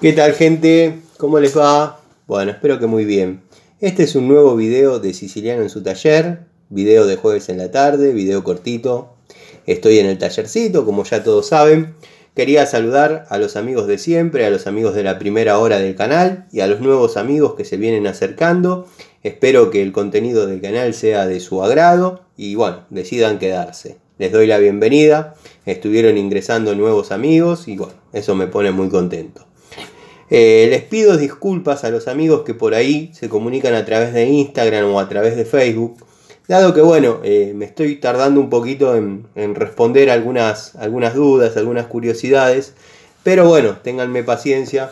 ¿Qué tal gente? ¿Cómo les va? Bueno, espero que muy bien. Este es un nuevo video de Siciliano en su taller, video de jueves en la tarde, video cortito. Estoy en el tallercito, como ya todos saben. Quería saludar a los amigos de siempre, a los amigos de la primera hora del canal y a los nuevos amigos que se vienen acercando. Espero que el contenido del canal sea de su agrado y bueno, decidan quedarse. Les doy la bienvenida, estuvieron ingresando nuevos amigos y bueno, eso me pone muy contento. Eh, les pido disculpas a los amigos que por ahí se comunican a través de Instagram o a través de Facebook, dado que bueno, eh, me estoy tardando un poquito en, responder algunas, algunas dudas, algunas curiosidades, pero bueno, ténganme paciencia,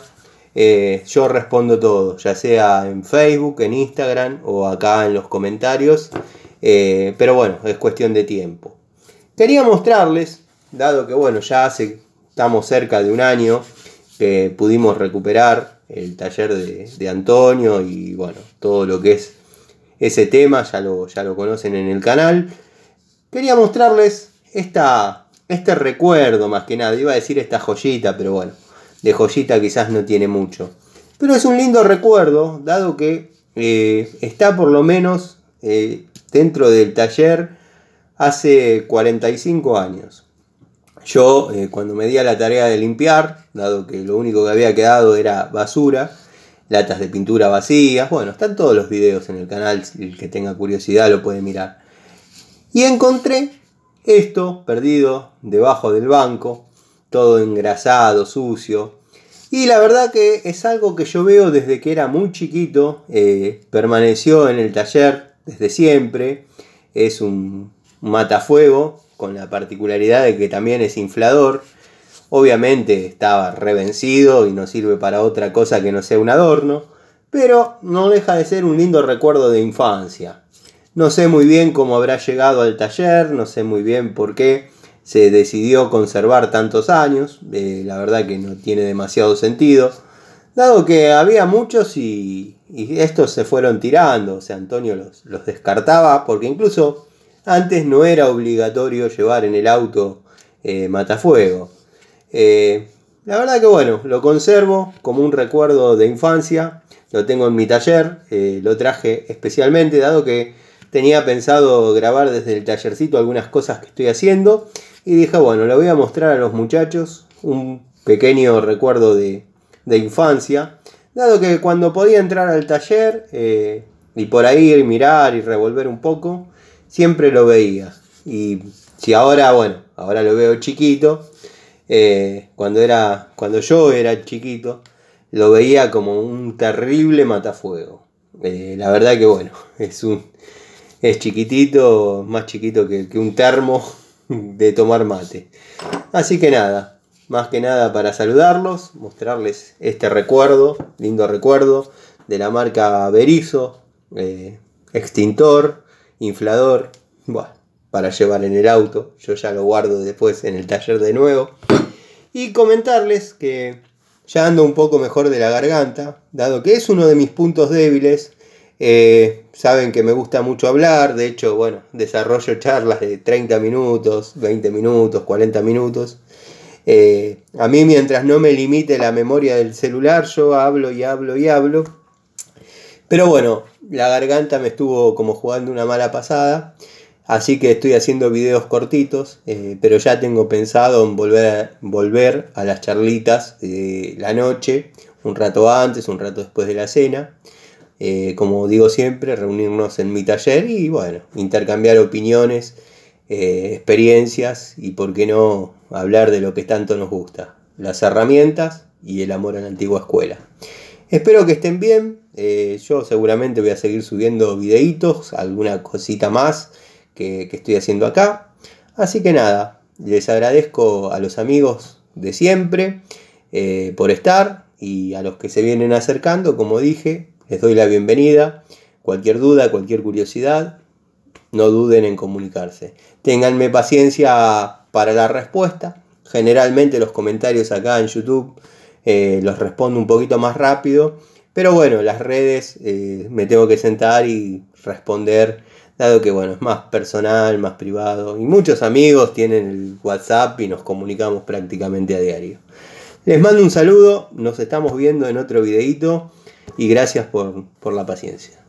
eh, yo respondo todo, ya sea en Facebook, en Instagram o acá en los comentarios, pero bueno, es cuestión de tiempo. Quería mostrarles, dado que bueno, ya hace, estamos cerca de un año, que pudimos recuperar el taller de, Antonio y bueno, todo lo que es ese tema, ya lo, ya lo conocen en el canal. Quería mostrarles esta, este recuerdo más que nada, iba a decir esta joyita, pero bueno, de joyita quizás no tiene mucho. Pero es un lindo recuerdo, dado que eh, está por lo menos eh, dentro del taller hace 45 años. Yo, eh, cuando me di a la tarea de limpiar, dado que lo único que había quedado era basura, latas de pintura vacías, bueno, están todos los videos en el canal, el que tenga curiosidad lo puede mirar. Y encontré esto perdido debajo del banco, todo engrasado, sucio. Y la verdad que es algo que yo veo desde que era muy chiquito, eh, permaneció en el taller desde siempre, es un matafuego con la particularidad de que también es inflador. Obviamente estaba revencido y no sirve para otra cosa que no sea un adorno, pero no deja de ser un lindo recuerdo de infancia. No sé muy bien cómo habrá llegado al taller, no sé muy bien por qué se decidió conservar tantos años, eh, la verdad que no tiene demasiado sentido, dado que había muchos y, estos se fueron tirando, o sea, Antonio los, los descartaba, porque incluso antes no era obligatorio llevar en el auto eh, matafuego. Eh, la verdad que bueno, lo conservo como un recuerdo de infancia. Lo tengo en mi taller. Eh, lo traje especialmente dado que tenía pensado grabar desde el tallercito algunas cosas que estoy haciendo. Y dije, bueno, le voy a mostrar a los muchachos un pequeño recuerdo de, de infancia. Dado que cuando podía entrar al taller y por ahí ir, mirar y revolver un poco, siempre lo veía. Y si ahora, bueno, ahora lo veo chiquito, eh, cuando, era, cuando yo era chiquito, lo veía como un terrible matafuego. Eh, la verdad que bueno, es un es chiquitito, más chiquito que, que un termo de tomar mate. Así que nada, más que nada para saludarlos, mostrarles este recuerdo, lindo recuerdo de la marca Berizo, eh, extintor, inflador, bueno, para llevar en el auto. Yo ya lo guardo después en el taller de nuevo. Y comentarles que ya ando un poco mejor de la garganta, dado que es uno de mis puntos débiles. Eh, saben que me gusta mucho hablar, de hecho, bueno, desarrollo charlas de 30 minutos, 20 minutos, 40 minutos. Eh, a mí mientras no me limite la memoria del celular, yo hablo y hablo y hablo. Pero bueno, la garganta me estuvo como jugando una mala pasada. Así que estoy haciendo videos cortitos, eh, pero ya tengo pensado en volver, volver a las charlitas de la noche, un rato antes, un rato después de la cena. Eh, como digo siempre, reunirnos en mi taller y bueno, intercambiar opiniones, eh, experiencias y por qué no hablar de lo que tanto nos gusta, las herramientas y el amor a la antigua escuela. Espero que estén bien, yo seguramente voy a seguir subiendo videitos, alguna cosita más que, estoy haciendo acá. Así que nada, les agradezco a los amigos de siempre eh, por estar y a los que se vienen acercando, como dije, les doy la bienvenida. Cualquier duda, cualquier curiosidad, no duden en comunicarse. Ténganme paciencia para la respuesta. Generalmente los comentarios acá en YouTube eh, los respondo un poquito más rápido. Pero bueno, las redes eh, me tengo que sentar y responder dado que bueno, es más personal, más privado y muchos amigos tienen el WhatsApp y nos comunicamos prácticamente a diario. Les mando un saludo, nos estamos viendo en otro videito y gracias por, por la paciencia.